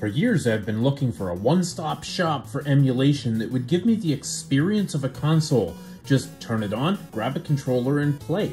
For years, I've been looking for a one stop shop for emulation that would give me the experience of a console. Just turn it on, grab a controller, and play.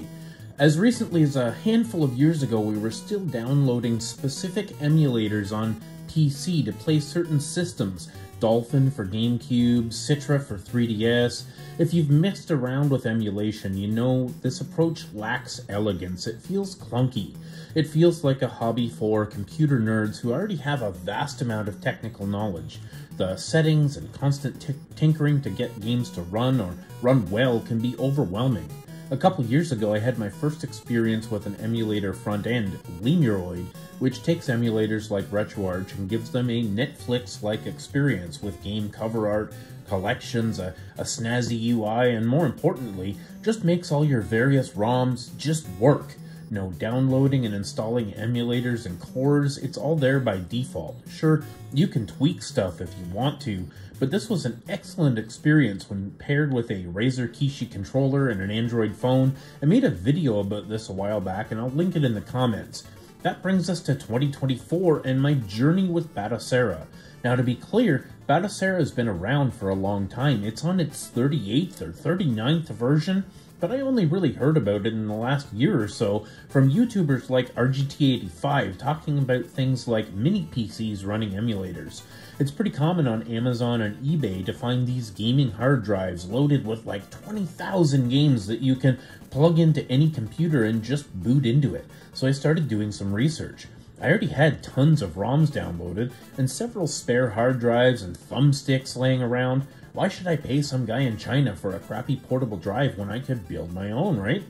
As recently as a handful of years ago, we were still downloading specific emulators on PC to play certain systems Dolphin for GameCube, Citra for 3DS. If you've messed around with emulation, you know this approach lacks elegance. It feels clunky. It feels like a hobby for computer nerds who already have a vast amount of technical knowledge. The settings and constant tinkering to get games to run or run well can be overwhelming. A couple years ago, I had my first experience with an emulator front end, Lemuroid, which takes emulators like RetroArch and gives them a Netflix like experience with game cover art, collections, a, a snazzy UI, and more importantly, just makes all your various ROMs just work. No downloading and installing emulators and cores, it's all there by default. Sure, you can tweak stuff if you want to, but this was an excellent experience when paired with a Razer Kishi controller and an Android phone. I made a video about this a while back and I'll link it in the comments. That brings us to 2024 and my journey with Batocera. Now, to be clear, Batocera has been around for a long time. It's on its 38th or 39th version, but I only really heard about it in the last year or so from YouTubers like RGT85 talking about things like mini PCs running emulators. It's pretty common on Amazon and eBay to find these gaming hard drives loaded with like 20,000 games that you can plug into any computer and just boot into it. So I started doing some research. I already had tons of ROMs downloaded and several spare hard drives and thumbsticks laying around. Why should I pay some guy in China for a crappy portable drive when I could build my own, right?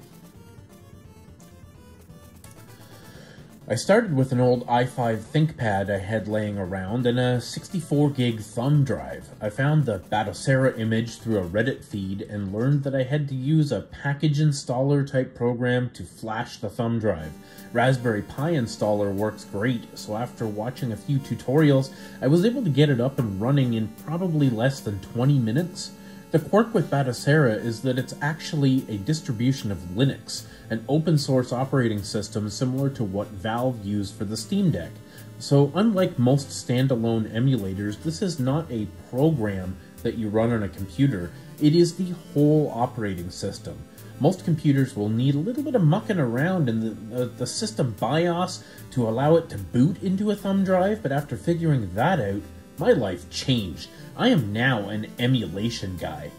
I started with an old i5 ThinkPad I had laying around and a 64 gig thumb drive. I found the Batocera image through a Reddit feed and learned that I had to use a package installer type program to flash the thumb drive. Raspberry Pi installer works great, so after watching a few tutorials, I was able to get it up and running in probably less than 20 minutes. The quirk with Batocera is that it's actually a distribution of Linux, an open source operating system similar to what Valve used for the Steam Deck. So, unlike most standalone emulators, this is not a program that you run on a computer, it is the whole operating system. Most computers will need a little bit of mucking around in the, uh, the system BIOS to allow it to boot into a thumb drive, but after figuring that out, my life changed. I am now an emulation guy.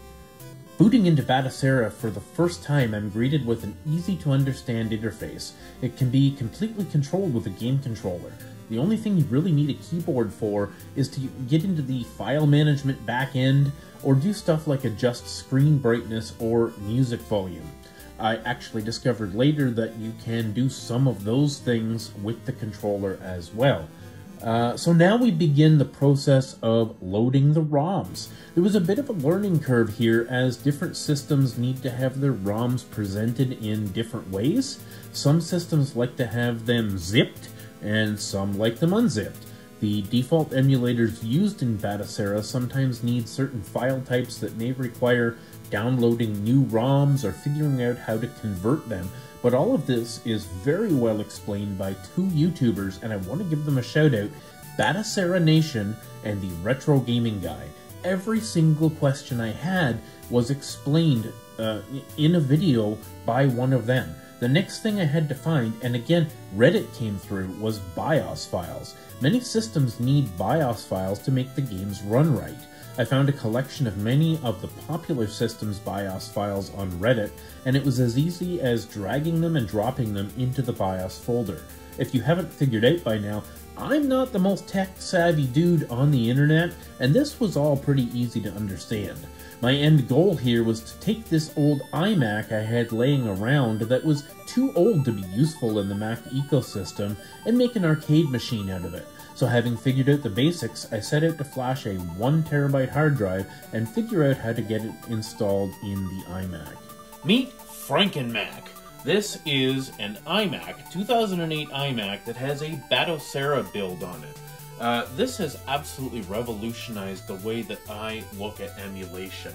Booting into Batocera for the first time, I'm greeted with an easy to understand interface. It can be completely controlled with a game controller. The only thing you really need a keyboard for is to get into the file management backend or do stuff like adjust screen brightness or music volume. I actually discovered later that you can do some of those things with the controller as well. Uh, so now we begin the process of loading the ROMs. There was a bit of a learning curve here as different systems need to have their ROMs presented in different ways. Some systems like to have them zipped, and some like them unzipped. The default emulators used in Batocera sometimes need certain file types that may require downloading new ROMs or figuring out how to convert them but all of this is very well explained by two YouTubers, and I want to give them a shout out Batocera Nation and the Retro Gaming Guy. Every single question I had was explained uh, in a video by one of them. The next thing I had to find, and again, Reddit came through, was BIOS files. Many systems need BIOS files to make the games run right. I found a collection of many of the popular systems BIOS files on Reddit, and it was as easy as dragging them and dropping them into the BIOS folder. If you haven't figured out by now, I'm not the most tech savvy dude on the internet, and this was all pretty easy to understand. My end goal here was to take this old iMac I had laying around that was too old to be useful in the Mac ecosystem and make an arcade machine out of it. So having figured out the basics, I set out to flash a 1TB hard drive and figure out how to get it installed in the iMac. Meet FrankenMac. This is an iMac, 2008 iMac that has a Batocera build on it. Uh, this has absolutely revolutionized the way that I look at emulation.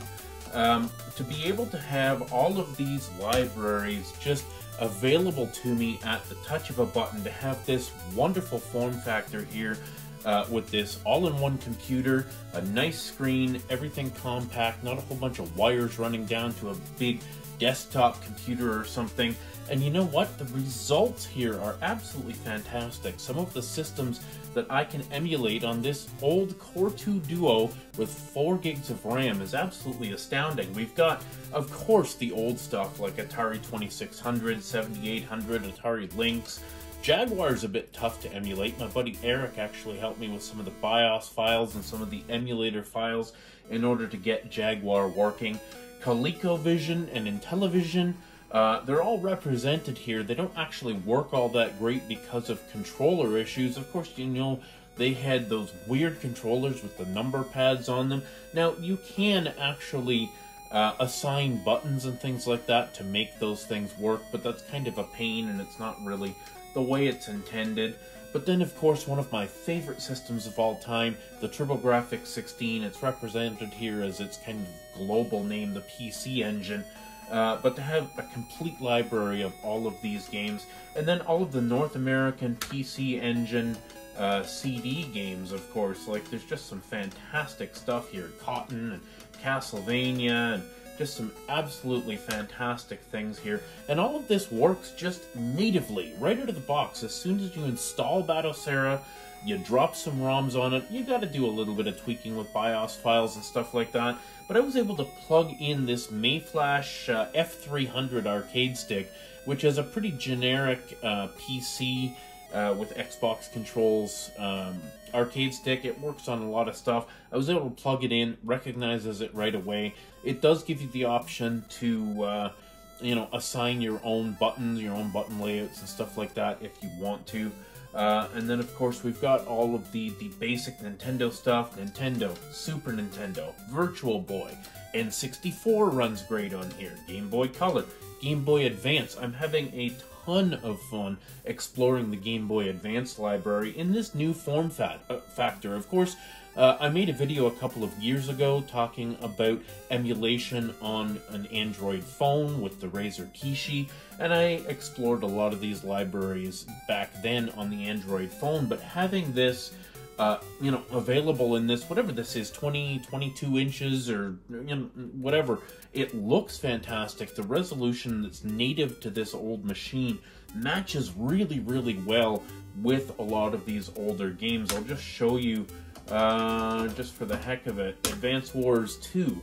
Um, to be able to have all of these libraries just available to me at the touch of a button to have this wonderful form factor here uh, with this all-in-one computer, a nice screen, everything compact, not a whole bunch of wires running down to a big desktop computer or something. And you know what? The results here are absolutely fantastic. Some of the systems that I can emulate on this old Core 2 Duo with 4 gigs of RAM is absolutely astounding. We've got, of course, the old stuff like Atari 2600, 7800, Atari Lynx, Jaguar's a bit tough to emulate. My buddy Eric actually helped me with some of the BIOS files and some of the emulator files in order to get Jaguar working. ColecoVision and Intellivision, uh, they're all represented here. They don't actually work all that great because of controller issues. Of course, you know, they had those weird controllers with the number pads on them. Now, you can actually uh, assign buttons and things like that to make those things work, but that's kind of a pain and it's not really the way it's intended. But then, of course, one of my favorite systems of all time, the TurboGrafx 16. It's represented here as its kind of global name, the PC Engine. Uh, but to have a complete library of all of these games, and then all of the North American PC Engine uh, CD games, of course. Like, there's just some fantastic stuff here. Cotton and Castlevania and just some absolutely fantastic things here. And all of this works just natively, right out of the box. As soon as you install Batocera, you drop some ROMs on it. You got to do a little bit of tweaking with BIOS files and stuff like that. But I was able to plug in this Mayflash uh, F300 arcade stick, which is a pretty generic uh, PC uh, with Xbox controls um, arcade stick. It works on a lot of stuff. I was able to plug it in, recognizes it right away. It does give you the option to, uh, you know, assign your own buttons, your own button layouts and stuff like that if you want to. Uh, and then, of course, we've got all of the, the basic Nintendo stuff. Nintendo, Super Nintendo, Virtual Boy, N64 runs great on here. Game Boy Color, Game Boy Advance. I'm having a ton of fun exploring the Game Boy Advance library in this new form fat, uh, factor. Of course, uh, I made a video a couple of years ago talking about emulation on an Android phone with the Razer Kishi, and I explored a lot of these libraries back then on the Android phone, but having this uh, you know, available in this, whatever this is, 20, 22 inches or, you know, whatever. It looks fantastic. The resolution that's native to this old machine matches really, really well with a lot of these older games. I'll just show you, uh, just for the heck of it, Advance Wars 2,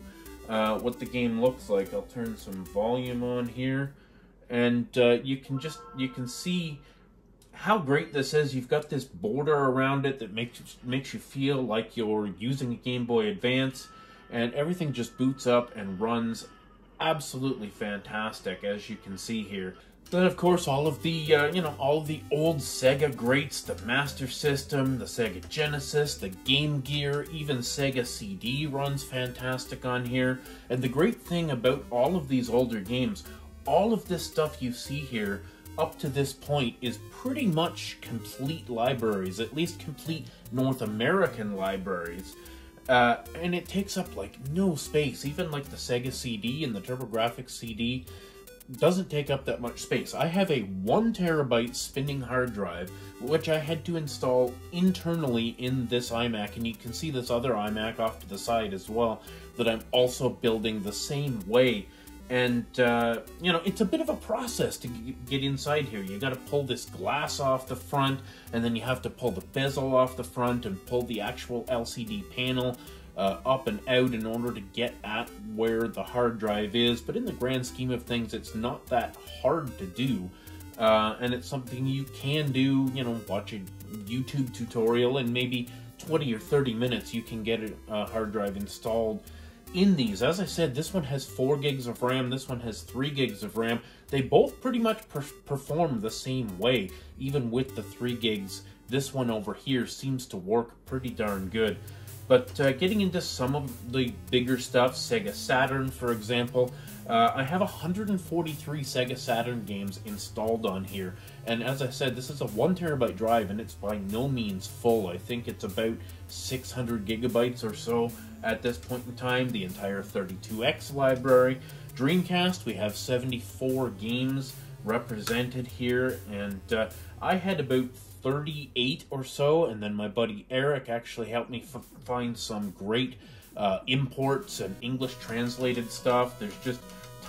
uh, what the game looks like. I'll turn some volume on here, and uh, you can just, you can see how great this is. You've got this border around it that makes makes you feel like you're using a Game Boy Advance, and everything just boots up and runs absolutely fantastic, as you can see here. Then, of course, all of the, uh, you know, all of the old Sega greats, the Master System, the Sega Genesis, the Game Gear, even Sega CD runs fantastic on here. And the great thing about all of these older games, all of this stuff you see here up to this point is pretty much complete libraries, at least complete North American libraries. Uh, and it takes up like no space. Even like the Sega CD and the TurboGrafx CD doesn't take up that much space. I have a one terabyte spinning hard drive, which I had to install internally in this iMac, and you can see this other iMac off to the side as well that I'm also building the same way and, uh, you know, it's a bit of a process to get inside here. You gotta pull this glass off the front, and then you have to pull the bezel off the front and pull the actual LCD panel uh, up and out in order to get at where the hard drive is. But in the grand scheme of things, it's not that hard to do. Uh, and it's something you can do, you know, watch a YouTube tutorial and maybe 20 or 30 minutes you can get a hard drive installed in these. As I said, this one has 4 gigs of RAM, this one has 3 gigs of RAM. They both pretty much per perform the same way, even with the 3 gigs. This one over here seems to work pretty darn good. But uh, getting into some of the bigger stuff, Sega Saturn, for example, uh, I have 143 Sega Saturn games installed on here, and as I said, this is a one terabyte drive, and it's by no means full. I think it's about 600 gigabytes or so at this point in time. The entire 32X library. Dreamcast, we have 74 games represented here, and uh, I had about 38 or so, and then my buddy Eric actually helped me find some great uh, imports and English translated stuff. There's just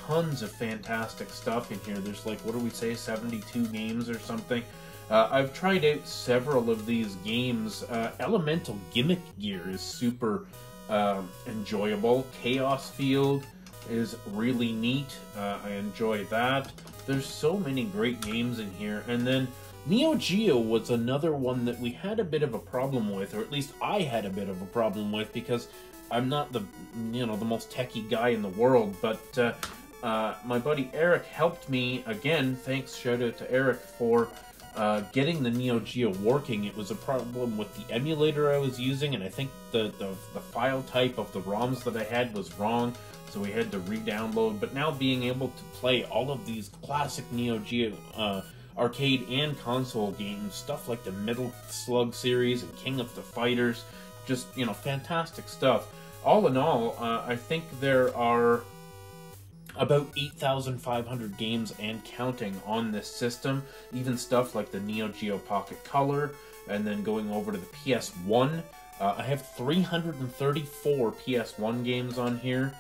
tons of fantastic stuff in here. There's like, what do we say, 72 games or something. Uh, I've tried out several of these games. Uh, Elemental Gimmick Gear is super um, enjoyable. Chaos Field is really neat. Uh, I enjoy that. There's so many great games in here. And then Neo Geo was another one that we had a bit of a problem with, or at least I had a bit of a problem with, because I'm not the you know the most techie guy in the world, but uh, uh, my buddy Eric helped me again. Thanks, shout out to Eric for uh, getting the Neo Geo working. It was a problem with the emulator I was using, and I think the, the the file type of the ROMs that I had was wrong, so we had to re-download. But now being able to play all of these classic Neo Geo uh, arcade and console games, stuff like the Metal Slug series and King of the Fighters, just you know fantastic stuff all in all, uh, I think there are about 8,500 games and counting on this system. Even stuff like the Neo Geo Pocket Color, and then going over to the PS1. Uh, I have 334 PS1 games on here.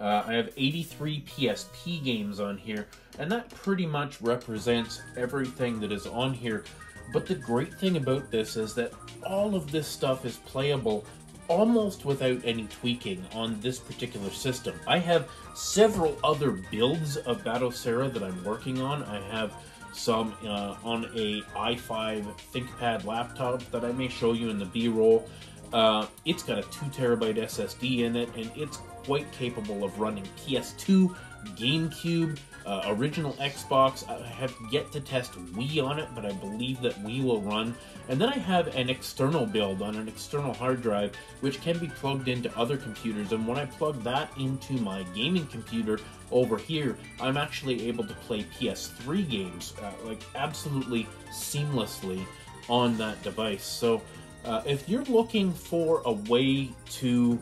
Uh, I have 83 PSP games on here, and that pretty much represents everything that is on here. But the great thing about this is that all of this stuff is playable almost without any tweaking on this particular system. I have several other builds of Batocera that I'm working on. I have some uh, on a i5 ThinkPad laptop that I may show you in the B-roll. Uh, it's got a 2 terabyte SSD in it, and it's quite capable of running PS2, GameCube, uh, original Xbox. I have yet to test Wii on it, but I believe that Wii will run. And then I have an external build on an external hard drive, which can be plugged into other computers. And when I plug that into my gaming computer over here, I'm actually able to play PS3 games, uh, like absolutely seamlessly on that device. So uh, if you're looking for a way to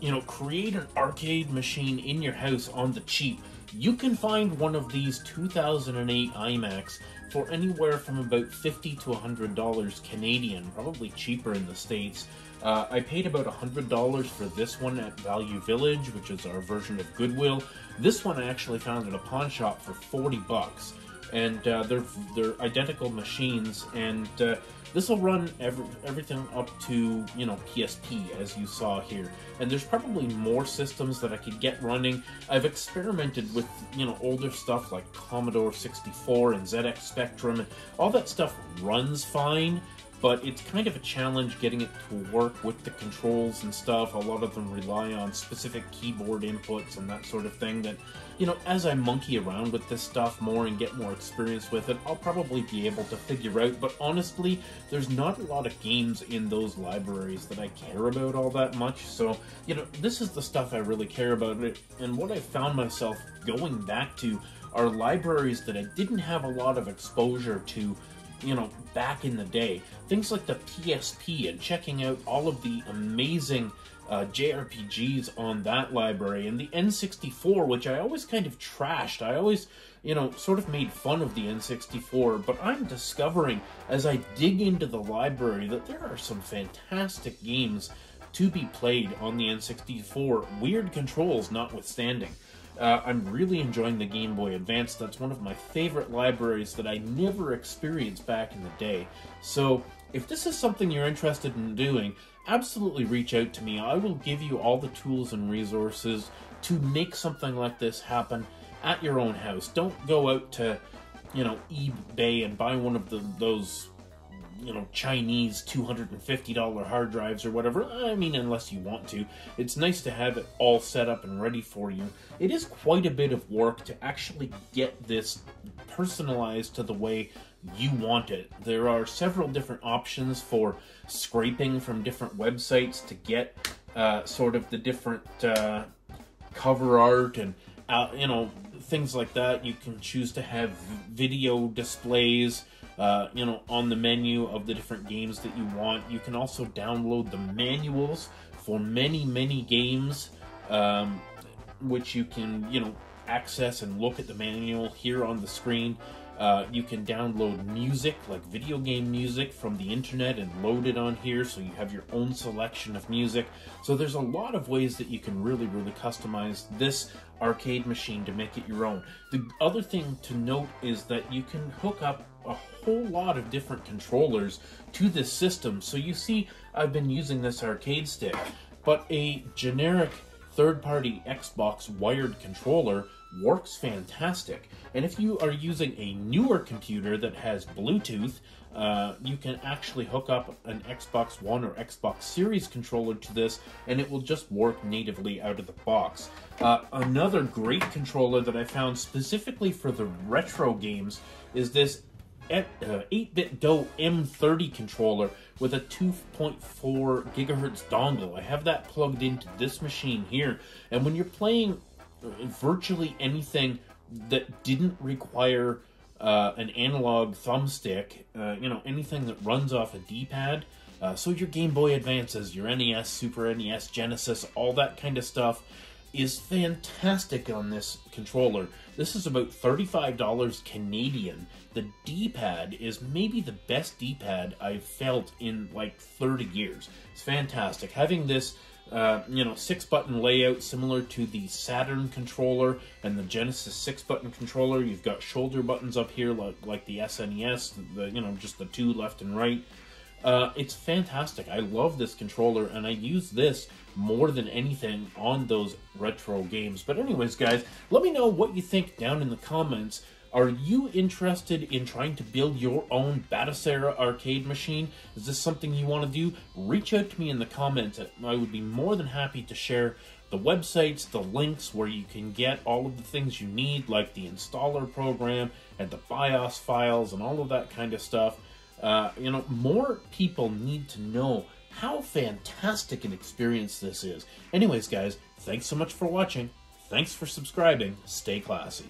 you know, create an arcade machine in your house on the cheap you can find one of these 2008 iMacs for anywhere from about 50 to $100 Canadian, probably cheaper in the States. Uh, I paid about $100 for this one at Value Village, which is our version of Goodwill. This one I actually found at a pawn shop for 40 bucks. And uh, they're, they're identical machines, and uh, this will run every, everything up to, you know, PSP, as you saw here. And there's probably more systems that I could get running. I've experimented with, you know, older stuff like Commodore 64 and ZX Spectrum, and all that stuff runs fine but it's kind of a challenge getting it to work with the controls and stuff. A lot of them rely on specific keyboard inputs and that sort of thing that, you know, as I monkey around with this stuff more and get more experience with it, I'll probably be able to figure out. But honestly, there's not a lot of games in those libraries that I care about all that much. So, you know, this is the stuff I really care about. And what I found myself going back to are libraries that I didn't have a lot of exposure to you know, back in the day. Things like the PSP and checking out all of the amazing uh, JRPGs on that library and the N64, which I always kind of trashed. I always, you know, sort of made fun of the N64, but I'm discovering as I dig into the library that there are some fantastic games to be played on the N64, weird controls notwithstanding. Uh, I'm really enjoying the Game Boy Advance. That's one of my favorite libraries that I never experienced back in the day. So, if this is something you're interested in doing, absolutely reach out to me. I will give you all the tools and resources to make something like this happen at your own house. Don't go out to, you know, eBay and buy one of the, those you know, Chinese $250 hard drives or whatever. I mean, unless you want to. It's nice to have it all set up and ready for you. It is quite a bit of work to actually get this personalized to the way you want it. There are several different options for scraping from different websites to get uh, sort of the different uh, cover art and, you know, things like that. You can choose to have video displays uh, you know, on the menu of the different games that you want. You can also download the manuals for many, many games, um, which you can, you know, access and look at the manual here on the screen. Uh, you can download music, like video game music, from the internet and load it on here so you have your own selection of music. So there's a lot of ways that you can really, really customize this arcade machine to make it your own. The other thing to note is that you can hook up a whole lot of different controllers to this system. So you see, I've been using this arcade stick, but a generic third-party Xbox wired controller works fantastic. And if you are using a newer computer that has Bluetooth, uh, you can actually hook up an Xbox One or Xbox Series controller to this, and it will just work natively out of the box. Uh, another great controller that I found specifically for the retro games is this 8BitDo uh, M30 controller with a 2.4 gigahertz dongle. I have that plugged into this machine here, and when you're playing virtually anything that didn't require uh, an analog thumbstick, uh, you know, anything that runs off a D-pad. Uh, so your Game Boy Advances, your NES, Super NES, Genesis, all that kind of stuff is fantastic on this controller. This is about $35 Canadian. The D-pad is maybe the best D-pad I've felt in like 30 years. It's fantastic. Having this uh, you know, six button layout similar to the Saturn controller and the Genesis six button controller. You've got shoulder buttons up here like, like the SNES, the, you know, just the two left and right. Uh, it's fantastic. I love this controller and I use this more than anything on those retro games. But anyways, guys, let me know what you think down in the comments. Are you interested in trying to build your own Batocera arcade machine? Is this something you want to do? Reach out to me in the comments. I would be more than happy to share the websites, the links where you can get all of the things you need, like the installer program and the BIOS files and all of that kind of stuff. Uh, you know, more people need to know how fantastic an experience this is. Anyways, guys, thanks so much for watching. Thanks for subscribing. Stay classy.